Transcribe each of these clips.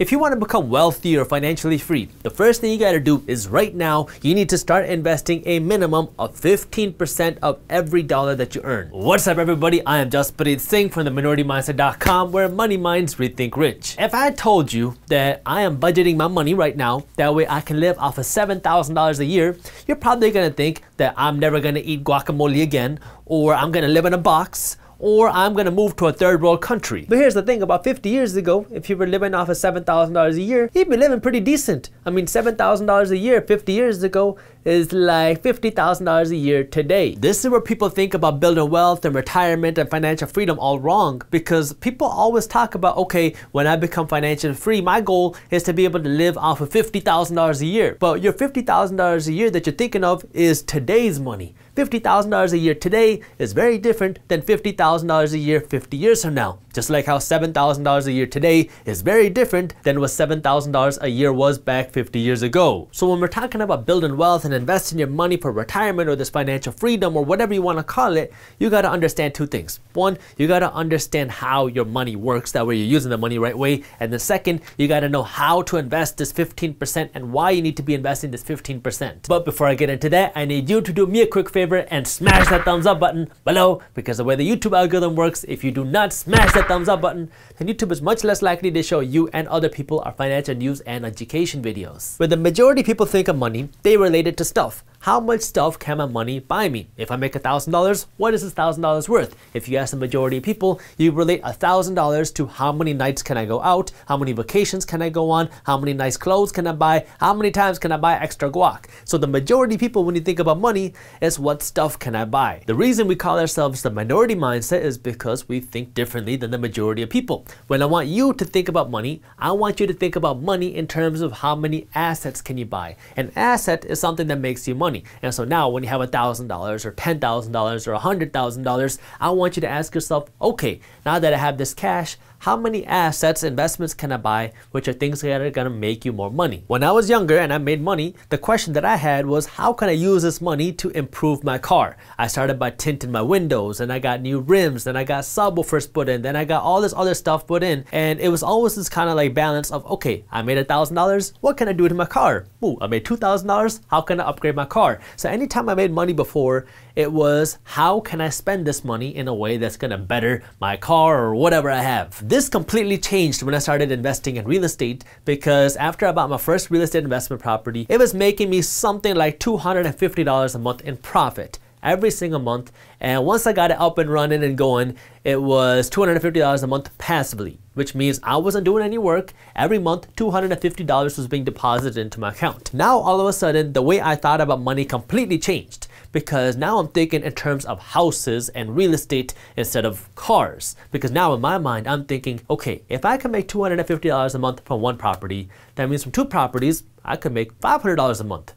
If you want to become wealthy or financially free, the first thing you got to do is right now, you need to start investing a minimum of 15% of every dollar that you earn. What's up everybody? I am Jaspreet Singh from the minorityMindset.com where money minds rethink rich. If I told you that I am budgeting my money right now, that way I can live off of $7,000 a year, you're probably going to think that I'm never going to eat guacamole again or I'm going to live in a box or I'm gonna move to a third world country. But here's the thing, about 50 years ago, if you were living off of $7,000 a year, you'd be living pretty decent. I mean, $7,000 a year 50 years ago is like $50,000 a year today. This is where people think about building wealth and retirement and financial freedom all wrong because people always talk about, okay, when I become financially free, my goal is to be able to live off of $50,000 a year. But your $50,000 a year that you're thinking of is today's money. $50,000 a year today is very different than $50,000 a year 50 years from now. Just like how $7,000 a year today is very different than what $7,000 a year was back 50 years ago. So when we're talking about building wealth and investing your money for retirement or this financial freedom or whatever you want to call it, you got to understand two things. One, you got to understand how your money works, that way you're using the money right way. And the second, you got to know how to invest this 15% and why you need to be investing this 15%. But before I get into that, I need you to do me a quick favor and smash that thumbs up button below because the way the YouTube algorithm works, if you do not smash that thumbs up button, then YouTube is much less likely to show you and other people our financial news and education videos. When the majority of people think of money, they relate it to stuff. How much stuff can my money buy me? If I make $1,000, what is this $1,000 worth? If you ask the majority of people, you relate $1,000 to how many nights can I go out, how many vacations can I go on, how many nice clothes can I buy, how many times can I buy extra guac. So the majority of people, when you think about money, is what stuff can I buy? The reason we call ourselves the minority mindset is because we think differently than the majority of people. When I want you to think about money, I want you to think about money in terms of how many assets can you buy. An asset is something that makes you money money. And so now when you have $1,000 or $10,000 or $100,000, I want you to ask yourself, okay, now that I have this cash, how many assets, investments can I buy, which are things that are gonna make you more money? When I was younger and I made money, the question that I had was, how can I use this money to improve my car? I started by tinting my windows and I got new rims, then I got subwoofers put in, then I got all this other stuff put in. And it was always this kind of like balance of, okay, I made a $1,000, what can I do to my car? Ooh, I made $2,000, how can I upgrade my car? So anytime I made money before, it was how can I spend this money in a way that's gonna better my car or whatever I have. This completely changed when I started investing in real estate because after I bought my first real estate investment property, it was making me something like $250 a month in profit every single month. And once I got it up and running and going, it was $250 a month passively, which means I wasn't doing any work. Every month, $250 was being deposited into my account. Now, all of a sudden, the way I thought about money completely changed because now I'm thinking in terms of houses and real estate instead of cars. Because now in my mind, I'm thinking, okay, if I can make $250 a month from one property, that means from two properties, I could make $500 a month.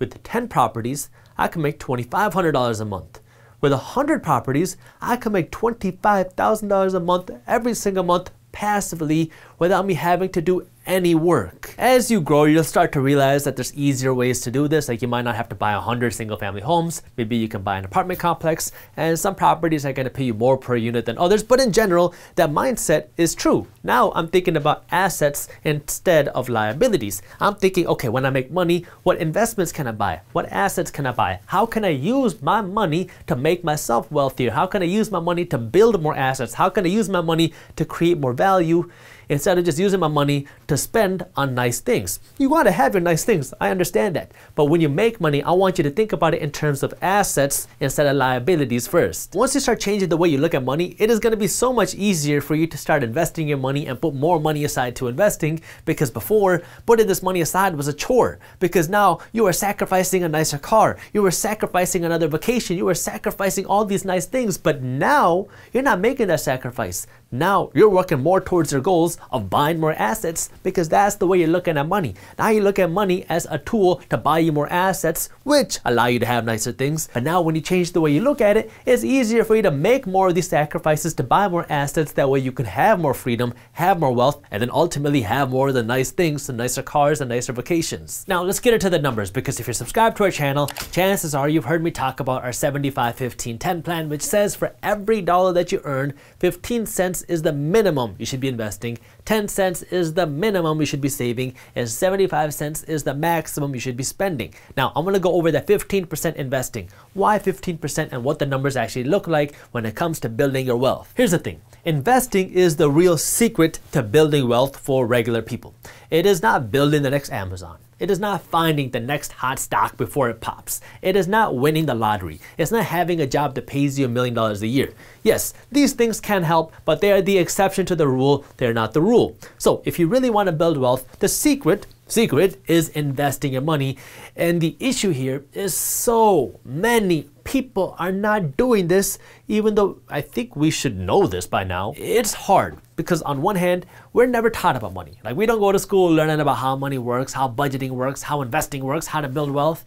With 10 properties, I can make $2,500 a month. With 100 properties, I can make $25,000 a month every single month passively without me having to do any work. As you grow, you'll start to realize that there's easier ways to do this. Like you might not have to buy 100 single family homes. Maybe you can buy an apartment complex and some properties are going to pay you more per unit than others. But in general, that mindset is true. Now I'm thinking about assets instead of liabilities. I'm thinking, okay, when I make money, what investments can I buy? What assets can I buy? How can I use my money to make myself wealthier? How can I use my money to build more assets? How can I use my money to create more value? instead of just using my money to spend on nice things. You want to have your nice things, I understand that. But when you make money, I want you to think about it in terms of assets instead of liabilities first. Once you start changing the way you look at money, it is going to be so much easier for you to start investing your money and put more money aside to investing because before, putting this money aside was a chore because now you are sacrificing a nicer car, you were sacrificing another vacation, you were sacrificing all these nice things, but now you're not making that sacrifice. Now you're working more towards your goals of buying more assets because that's the way you're looking at money. Now you look at money as a tool to buy you more assets, which allow you to have nicer things. But now when you change the way you look at it, it's easier for you to make more of these sacrifices to buy more assets. That way you can have more freedom, have more wealth, and then ultimately have more of the nice things, the nicer cars, and nicer vacations. Now let's get into the numbers because if you're subscribed to our channel, chances are you've heard me talk about our 75 15 10 plan, which says for every dollar that you earn, 15 cents is the minimum you should be investing 10 cents is the minimum you should be saving, and 75 cents is the maximum you should be spending. Now, I'm gonna go over that 15% investing, why 15%, and what the numbers actually look like when it comes to building your wealth. Here's the thing investing is the real secret to building wealth for regular people. It is not building the next Amazon. It is not finding the next hot stock before it pops. It is not winning the lottery. It's not having a job that pays you a million dollars a year. Yes, these things can help, but they are the exception to the rule. They're not the rule. So if you really want to build wealth, the secret secret is investing your money. And the issue here is so many people are not doing this, even though I think we should know this by now. It's hard because on one hand, we're never taught about money. Like we don't go to school learning about how money works, how budgeting works, how investing works, how to build wealth.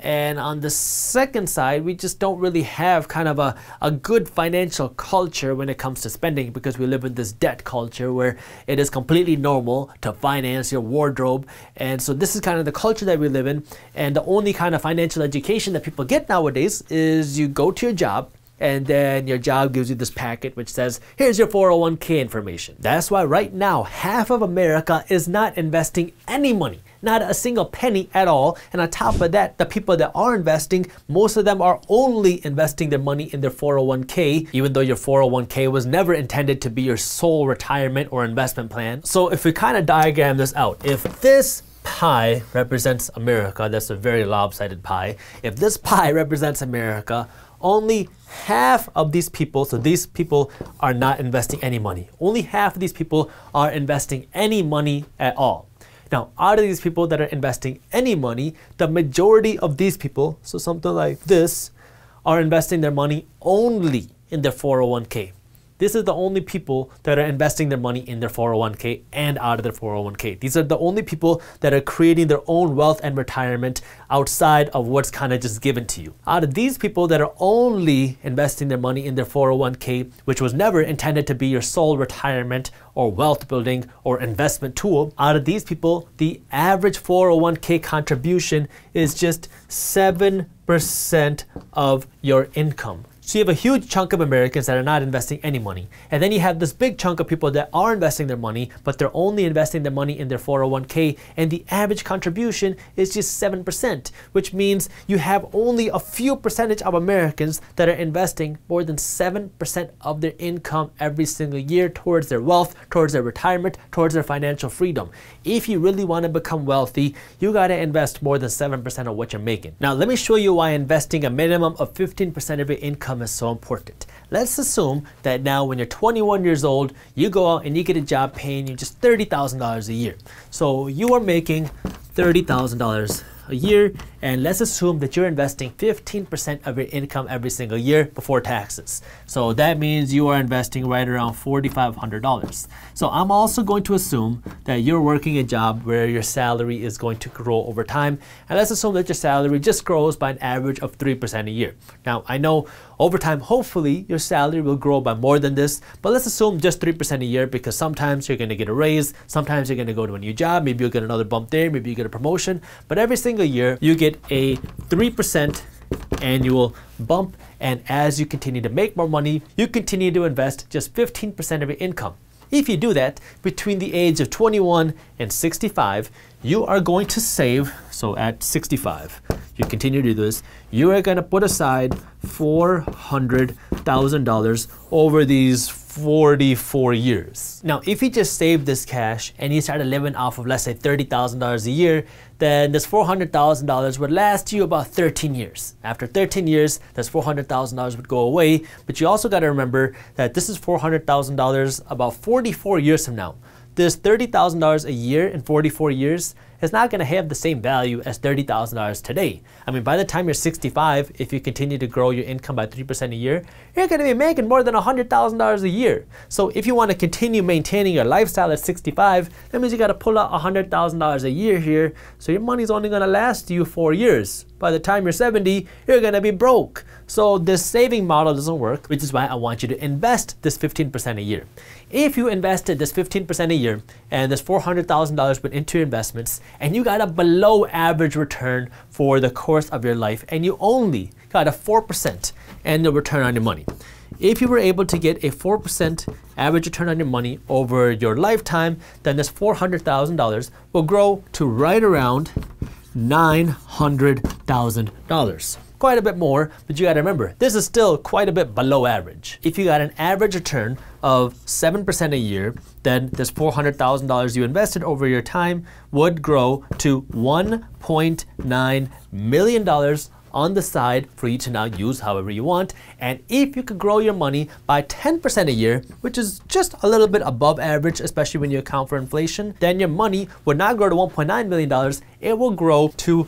And on the second side, we just don't really have kind of a, a good financial culture when it comes to spending because we live in this debt culture where it is completely normal to finance your wardrobe. And so this is kind of the culture that we live in. And the only kind of financial education that people get nowadays is you go to your job, and then your job gives you this packet which says, here's your 401k information. That's why right now, half of America is not investing any money, not a single penny at all. And on top of that, the people that are investing, most of them are only investing their money in their 401k, even though your 401k was never intended to be your sole retirement or investment plan. So if we kind of diagram this out, if this pie represents America, that's a very lopsided pie. If this pie represents America, only half of these people, so these people are not investing any money. Only half of these people are investing any money at all. Now, out of these people that are investing any money, the majority of these people, so something like this, are investing their money only in their 401k. This is the only people that are investing their money in their 401k and out of their 401k. These are the only people that are creating their own wealth and retirement outside of what's kind of just given to you. Out of these people that are only investing their money in their 401k, which was never intended to be your sole retirement or wealth building or investment tool, out of these people, the average 401k contribution is just 7% of your income. So you have a huge chunk of Americans that are not investing any money. And then you have this big chunk of people that are investing their money, but they're only investing their money in their 401k. And the average contribution is just 7%, which means you have only a few percentage of Americans that are investing more than 7% of their income every single year towards their wealth, towards their retirement, towards their financial freedom. If you really want to become wealthy, you got to invest more than 7% of what you're making. Now, let me show you why investing a minimum of 15% of your income income is so important. Let's assume that now when you're 21 years old, you go out and you get a job paying you just $30,000 a year. So you are making $30,000 a year, and let's assume that you're investing 15% of your income every single year before taxes. So that means you are investing right around $4,500. So I'm also going to assume that you're working a job where your salary is going to grow over time, and let's assume that your salary just grows by an average of 3% a year. Now, I know over time, hopefully, your salary will grow by more than this, but let's assume just 3% a year because sometimes you're going to get a raise, sometimes you're going to go to a new job, maybe you'll get another bump there, maybe you get a promotion, but every single year you get a 3% annual bump. And as you continue to make more money, you continue to invest just 15% of your income. If you do that between the age of 21 and 65, you are going to save, so at 65, you continue to do this, you are going to put aside $400,000 over these 44 years. Now, if you just save this cash and you started living off of, let's say, $30,000 a year, then this $400,000 would last you about 13 years. After 13 years, this $400,000 would go away, but you also got to remember that this is $400,000 about 44 years from now. This $30,000 a year in 44 years is not going to have the same value as $30,000 today. I mean, by the time you're 65, if you continue to grow your income by 3% a year, you're going to be making more than $100,000 a year. So if you want to continue maintaining your lifestyle at 65, that means you got to pull out $100,000 a year here. So your money's only going to last you four years. By the time you're 70, you're going to be broke. So this saving model doesn't work, which is why I want you to invest this 15% a year. If you invested this 15% a year and this $400,000 went into investments and you got a below average return for the course of your life and you only got a 4% annual return on your money. if you were able to get a 4% average return on your money over your lifetime, then this $400,000 will grow to right around $900,000 quite a bit more, but you gotta remember, this is still quite a bit below average. If you got an average return of 7% a year, then this $400,000 you invested over your time would grow to $1.9 million on the side for you to now use however you want. And if you could grow your money by 10% a year, which is just a little bit above average, especially when you account for inflation, then your money would not grow to $1.9 million, it will grow to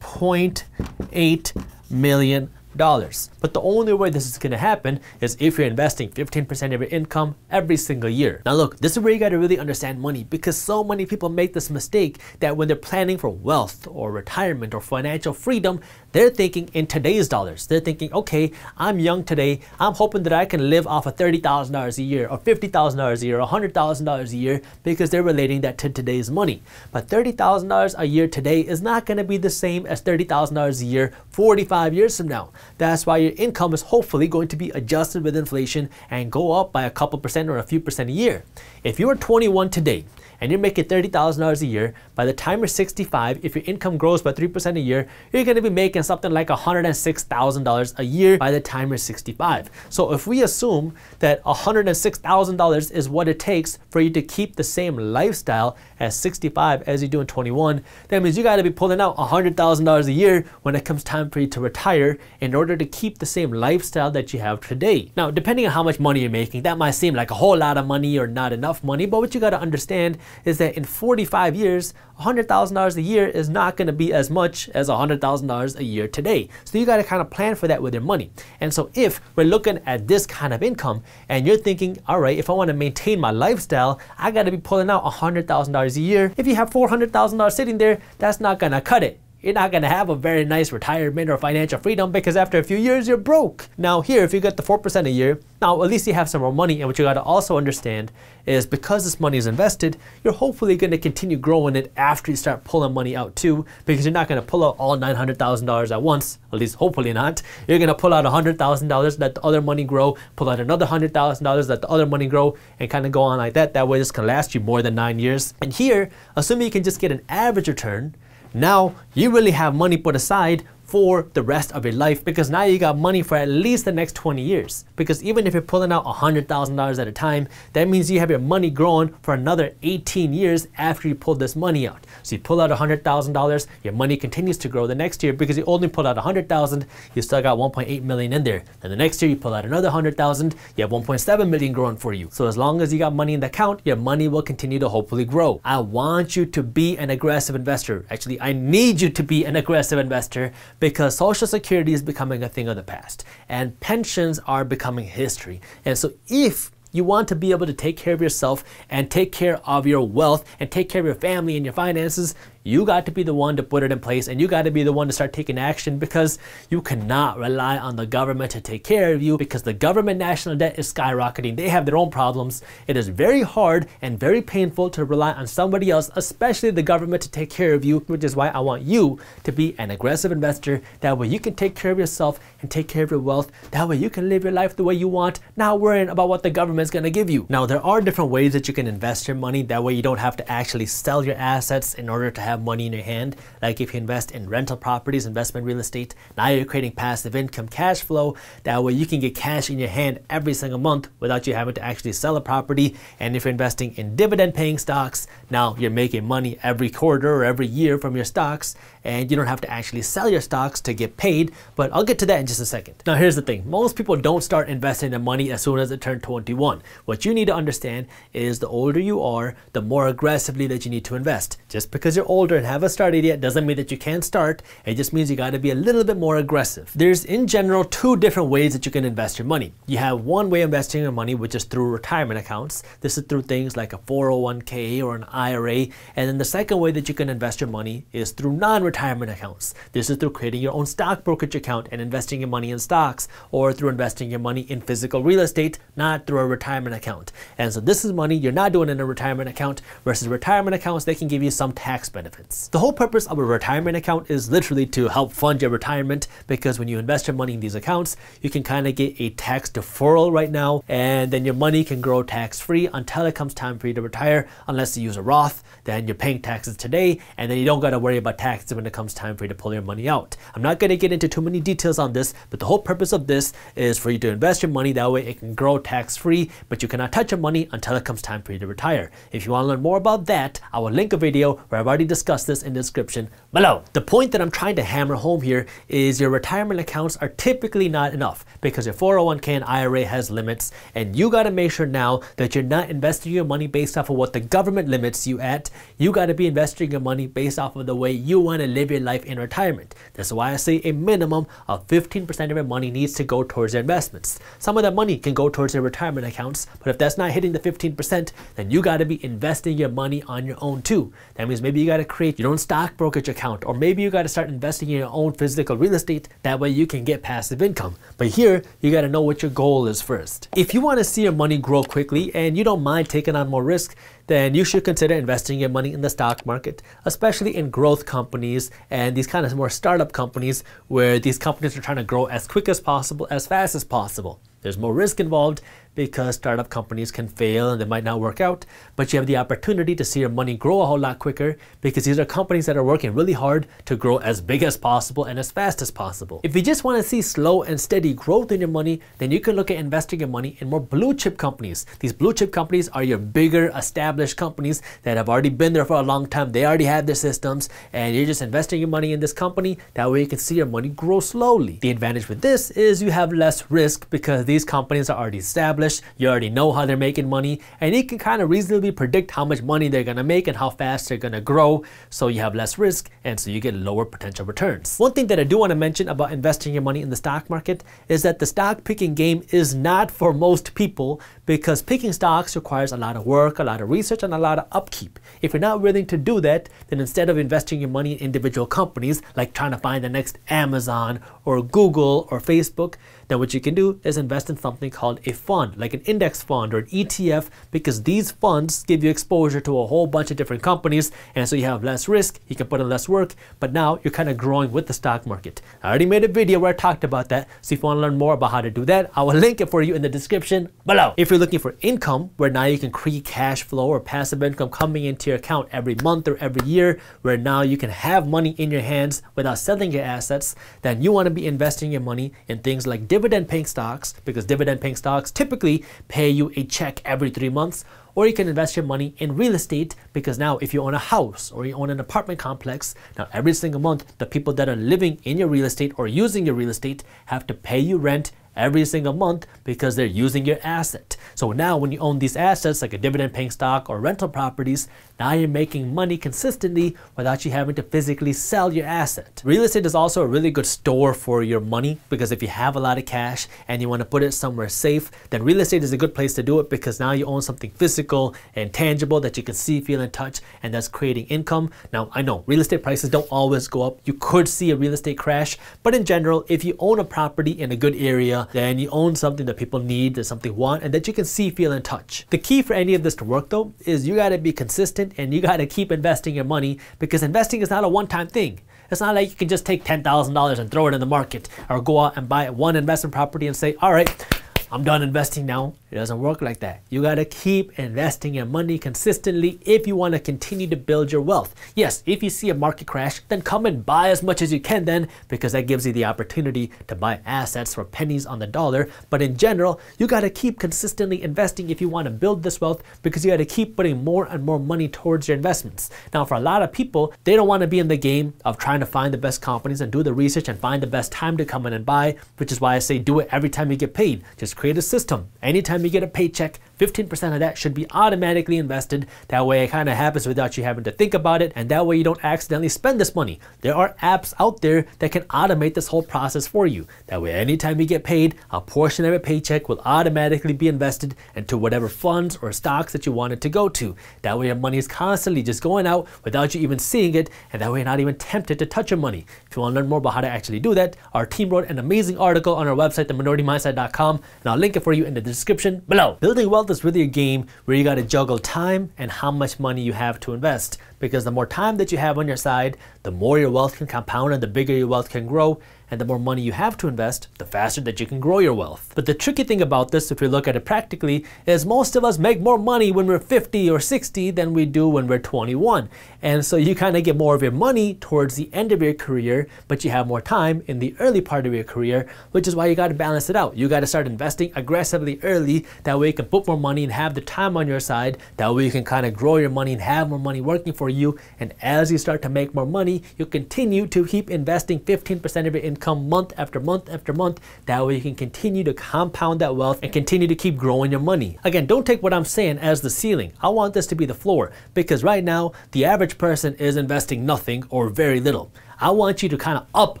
4.8 million. But the only way this is going to happen is if you're investing 15% of your income every single year. Now look, this is where you got to really understand money because so many people make this mistake that when they're planning for wealth or retirement or financial freedom, they're thinking in today's dollars. They're thinking, okay, I'm young today. I'm hoping that I can live off of $30,000 a year or $50,000 a year or $100,000 a year because they're relating that to today's money. But $30,000 a year today is not going to be the same as $30,000 a year 45 years from now. That's why your income is hopefully going to be adjusted with inflation and go up by a couple percent or a few percent a year. If you are 21 today and you're making $30,000 a year, by the time you're 65, if your income grows by 3% a year, you're going to be making something like $106,000 a year by the time you're 65. So if we assume that $106,000 is what it takes for you to keep the same lifestyle at 65 as you do in 21, that means you got to be pulling out $100,000 a year when it comes time for you to retire in order to keep the same lifestyle that you have today. Now, depending on how much money you're making, that might seem like a whole lot of money or not enough money, but what you got to understand is that in 45 years, $100,000 a year is not going to be as much as $100,000 a year today. So you got to kind of plan for that with your money. And so if we're looking at this kind of income and you're thinking, all right, if I want to maintain my lifestyle, I got to be pulling out $100,000 a year. If you have $400,000 sitting there, that's not going to cut it you're not to have a very nice retirement or financial freedom because after a few years you're broke. Now here, if you get the 4% a year, now at least you have some more money and what you got to also understand is because this money is invested, you're hopefully to continue growing it after you start pulling money out too because you're not to pull out all $900,000 at once, at least hopefully not. You're to pull out $100,000, let the other money grow, pull out another $100,000, let the other money grow and kind of go on like that. That way this can last you more than nine years. And here, assuming you can just get an average return, now you really have money put aside for the rest of your life because now you got money for at least the next 20 years. Because even if you're pulling out $100,000 at a time, that means you have your money growing for another 18 years after you pull this money out. So you pull out $100,000, your money continues to grow the next year because you only pulled out 100,000, you still got 1.8 million in there. Then the next year you pull out another 100,000, you have 1.7 million growing for you. So as long as you got money in the account, your money will continue to hopefully grow. I want you to be an aggressive investor. Actually, I need you to be an aggressive investor because Social Security is becoming a thing of the past and pensions are becoming history. And so if you want to be able to take care of yourself and take care of your wealth and take care of your family and your finances, you got to be the one to put it in place and you got to be the one to start taking action because you cannot rely on the government to take care of you because the government national debt is skyrocketing. They have their own problems. It is very hard and very painful to rely on somebody else, especially the government, to take care of you, which is why I want you to be an aggressive investor. That way you can take care of yourself and take care of your wealth. That way you can live your life the way you want, not worrying about what the government's going to give you. Now, there are different ways that you can invest your money. That way you don't have to actually sell your assets in order to have have money in your hand. Like if you invest in rental properties, investment real estate, now you're creating passive income cash flow. That way you can get cash in your hand every single month without you having to actually sell a property. And if you're investing in dividend paying stocks, now you're making money every quarter or every year from your stocks and you don't have to actually sell your stocks to get paid, but I'll get to that in just a second. Now here's the thing, most people don't start investing their money as soon as they turn 21. What you need to understand is the older you are, the more aggressively that you need to invest. Just because you're older and haven't started yet doesn't mean that you can't start, it just means you gotta be a little bit more aggressive. There's in general two different ways that you can invest your money. You have one way of investing your money, which is through retirement accounts. This is through things like a 401k or an IRA. And then the second way that you can invest your money is through non retirement accounts. This is through creating your own stock brokerage account and investing your money in stocks or through investing your money in physical real estate, not through a retirement account. And so this is money you're not doing in a retirement account versus retirement accounts, they can give you some tax benefits benefits. The whole purpose of a retirement account is literally to help fund your retirement because when you invest your money in these accounts, you can kind of get a tax deferral right now and then your money can grow tax free until it comes time for you to retire unless you use a Roth, then you're paying taxes today and then you don't got to worry about taxes when it comes time for you to pull your money out. I'm not going to get into too many details on this, but the whole purpose of this is for you to invest your money that way it can grow tax free, but you cannot touch your money until it comes time for you to retire. If you want to learn more about that, I will link a video where I've already discussed this in the description below. The point that I'm trying to hammer home here is your retirement accounts are typically not enough because your 401k and IRA has limits and you got to make sure now that you're not investing your money based off of what the government limits you at. You got to be investing your money based off of the way you want to live your life in retirement. That's why I say a minimum of 15% of your money needs to go towards your investments. Some of that money can go towards your retirement accounts, but if that's not hitting the 15%, then you got to be investing your money on your own too. That means maybe you got to create your own stock brokerage account, or maybe you got to start investing in your own physical real estate. That way you can get passive income. But here, you got to know what your goal is first. If you want to see your money grow quickly and you don't mind taking on more risk, then you should consider investing your money in the stock market, especially in growth companies and these kind of more startup companies where these companies are trying to grow as quick as possible, as fast as possible. There's more risk involved because startup companies can fail and they might not work out, but you have the opportunity to see your money grow a whole lot quicker because these are companies that are working really hard to grow as big as possible and as fast as possible. If you just want to see slow and steady growth in your money, then you can look at investing your money in more blue chip companies. These blue chip companies are your bigger established companies that have already been there for a long time. They already have their systems and you're just investing your money in this company. That way you can see your money grow slowly. The advantage with this is you have less risk because these companies are already established, you already know how they're making money, and you can kind of reasonably predict how much money they're gonna make and how fast they're gonna grow, so you have less risk, and so you get lower potential returns. One thing that I do wanna mention about investing your money in the stock market is that the stock picking game is not for most people because picking stocks requires a lot of work, a lot of research, and a lot of upkeep. If you're not willing to do that, then instead of investing your money in individual companies, like trying to find the next Amazon or Google or Facebook, then what you can do is invest in something called a fund, like an index fund or an ETF, because these funds give you exposure to a whole bunch of different companies, and so you have less risk, you can put in less work, but now you're kind of growing with the stock market. I already made a video where I talked about that, so if you want to learn more about how to do that, I will link it for you in the description below. If you're looking for income, where now you can create cash flow or passive income coming into your account every month or every year, where now you can have money in your hands without selling your assets, then you want to be investing your money in things like dividend paying stocks, because dividend paying stocks typically pay you a check every three months, or you can invest your money in real estate because now if you own a house or you own an apartment complex, now every single month the people that are living in your real estate or using your real estate have to pay you rent every single month because they're using your asset. So now when you own these assets like a dividend paying stock or rental properties, now you're making money consistently without you having to physically sell your asset. Real estate is also a really good store for your money because if you have a lot of cash and you want to put it somewhere safe, then real estate is a good place to do it because now you own something physical and tangible that you can see, feel, and touch, and that's creating income. Now, I know real estate prices don't always go up. You could see a real estate crash, but in general, if you own a property in a good area, then you own something that people need, that something want, and that you can see, feel, and touch. The key for any of this to work though is you gotta be consistent and you gotta keep investing your money because investing is not a one-time thing. It's not like you can just take $10,000 and throw it in the market or go out and buy one investment property and say, all right, I'm done investing now. It doesn't work like that. You got to keep investing your money consistently if you want to continue to build your wealth. Yes, if you see a market crash, then come and buy as much as you can then because that gives you the opportunity to buy assets for pennies on the dollar. But in general, you got to keep consistently investing if you want to build this wealth because you got to keep putting more and more money towards your investments. Now, for a lot of people, they don't want to be in the game of trying to find the best companies and do the research and find the best time to come in and buy, which is why I say do it every time you get paid. Just create a system. Anytime you get a paycheck, 15% of that should be automatically invested. That way it kind of happens without you having to think about it and that way you don't accidentally spend this money. There are apps out there that can automate this whole process for you. That way anytime you get paid, a portion of your paycheck will automatically be invested into whatever funds or stocks that you want it to go to. That way your money is constantly just going out without you even seeing it and that way you're not even tempted to touch your money. If you want to learn more about how to actually do that, our team wrote an amazing article on our website, theminoritymindset.com, and I'll link it for you in the description below. Building wealth is really a game where you got to juggle time and how much money you have to invest. Because the more time that you have on your side, the more your wealth can compound and the bigger your wealth can grow. And the more money you have to invest, the faster that you can grow your wealth. But the tricky thing about this, if we look at it practically, is most of us make more money when we're 50 or 60 than we do when we're 21. And so you kind of get more of your money towards the end of your career, but you have more time in the early part of your career, which is why you got to balance it out. You got to start investing aggressively early. That way you can put more money and have the time on your side. That way you can kind of grow your money and have more money working for you. And as you start to make more money, you continue to keep investing 15% of your income income month after month after month. That way you can continue to compound that wealth and continue to keep growing your money. Again, don't take what I'm saying as the ceiling. I want this to be the floor because right now, the average person is investing nothing or very little. I want you to kind of up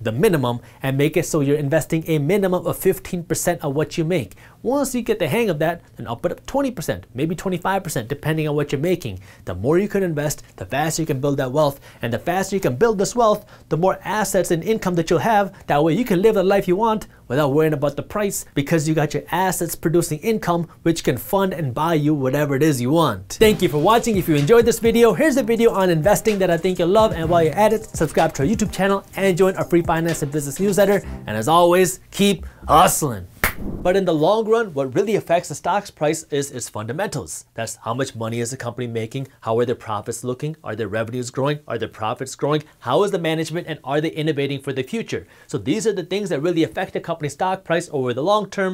the minimum and make it so you're investing a minimum of 15% of what you make. Once you get the hang of that, then up it up 20%, maybe 25%, depending on what you're making. The more you can invest, the faster you can build that wealth. And the faster you can build this wealth, the more assets and income that you'll have. That way you can live the life you want without worrying about the price because you got your assets producing income which can fund and buy you whatever it is you want. Thank you for watching. If you enjoyed this video, here's a video on investing that I think you'll love. And while you're at it, subscribe to our YouTube channel and join our free finance and business newsletter. And as always, keep hustling. But in the long run, what really affects the stock's price is its fundamentals. That's how much money is the company making? How are their profits looking? Are their revenues growing? Are their profits growing? How is the management and are they innovating for the future? So these are the things that really affect the company's stock price over the long term